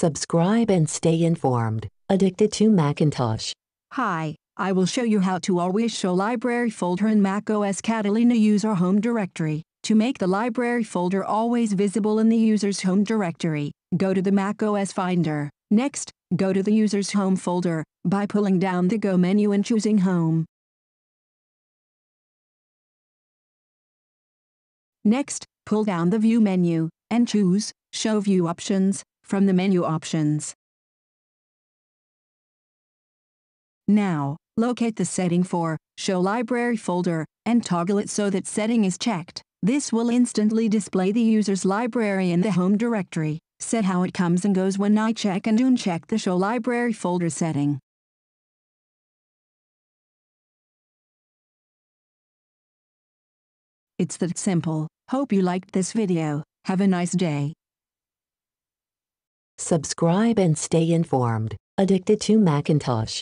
Subscribe and stay informed. Addicted to Macintosh. Hi, I will show you how to always show library folder in macOS Catalina user home directory. To make the library folder always visible in the user's home directory, go to the macOS Finder. Next, go to the user's home folder by pulling down the Go menu and choosing Home. Next, pull down the View menu and choose Show View Options from the menu options. Now, locate the setting for Show Library folder and toggle it so that setting is checked. This will instantly display the user's library in the home directory. Set how it comes and goes when I check and uncheck the Show Library folder setting. It's that simple. Hope you liked this video. Have a nice day. Subscribe and stay informed. Addicted to Macintosh.